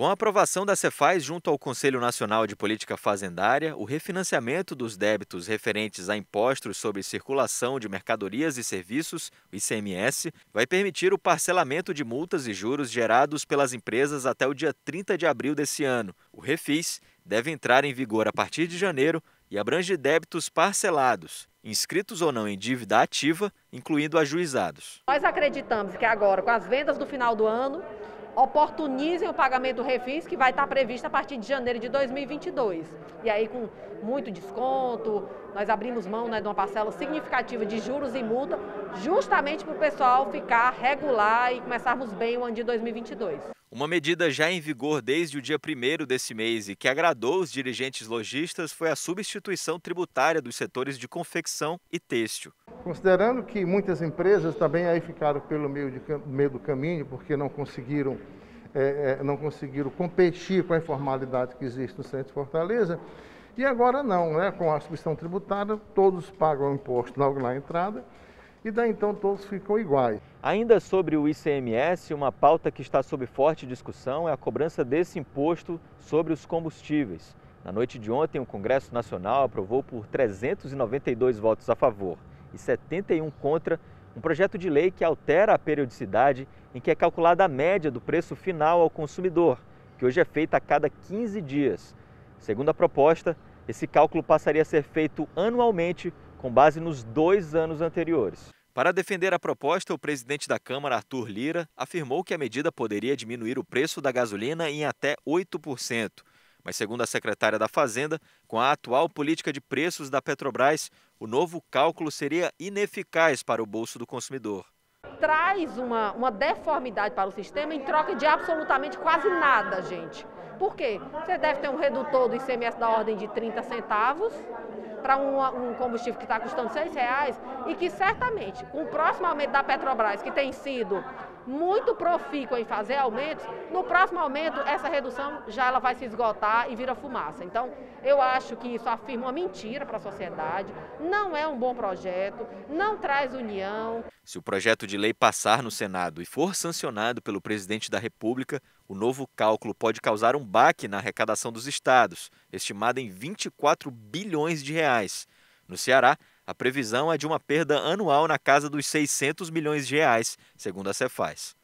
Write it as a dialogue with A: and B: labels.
A: Com a aprovação da Cefaz junto ao Conselho Nacional de Política Fazendária, o refinanciamento dos débitos referentes a impostos sobre circulação de mercadorias e serviços, o ICMS, vai permitir o parcelamento de multas e juros gerados pelas empresas até o dia 30 de abril desse ano. O refis deve entrar em vigor a partir de janeiro e abrange débitos parcelados, inscritos ou não em dívida ativa, incluindo ajuizados.
B: Nós acreditamos que agora, com as vendas do final do ano, oportunizem o pagamento do refis que vai estar previsto a partir de janeiro de 2022. E aí com muito desconto, nós abrimos mão né, de uma parcela significativa de juros e multa, justamente para o pessoal ficar regular e começarmos bem o ano de 2022.
A: Uma medida já em vigor desde o dia 1 desse mês e que agradou os dirigentes lojistas foi a substituição tributária dos setores de confecção e têxtil.
C: Considerando que muitas empresas também aí ficaram pelo meio, de, meio do caminho porque não conseguiram, é, é, não conseguiram competir com a informalidade que existe no centro de Fortaleza, e agora não, né? com a substituição tributária, todos pagam o imposto logo na entrada e daí então todos ficam iguais.
A: Ainda sobre o ICMS, uma pauta que está sob forte discussão é a cobrança desse imposto sobre os combustíveis. Na noite de ontem, o Congresso Nacional aprovou por 392 votos a favor e 71 contra um projeto de lei que altera a periodicidade em que é calculada a média do preço final ao consumidor, que hoje é feita a cada 15 dias. Segundo a proposta, esse cálculo passaria a ser feito anualmente com base nos dois anos anteriores. Para defender a proposta, o presidente da Câmara, Arthur Lira, afirmou que a medida poderia diminuir o preço da gasolina em até 8%. Mas, segundo a secretária da Fazenda, com a atual política de preços da Petrobras, o novo cálculo seria ineficaz para o bolso do consumidor.
B: Traz uma, uma deformidade para o sistema em troca de absolutamente quase nada, gente. Por quê? Você deve ter um redutor do ICMS da ordem de 30 centavos para um, um, combustível que está custando 6 reais e que certamente, com o próximo aumento da Petrobras, que tem sido muito profícua em fazer aumentos, no próximo aumento essa redução já ela vai se esgotar e vira fumaça. Então, eu acho que isso afirma uma mentira para a sociedade, não é um bom projeto, não traz união.
A: Se o projeto de lei passar no Senado e for sancionado pelo presidente da República, o novo cálculo pode causar um baque na arrecadação dos estados, estimada em 24 bilhões de reais. No Ceará, a previsão é de uma perda anual na casa dos 600 milhões de reais, segundo a Cefaz.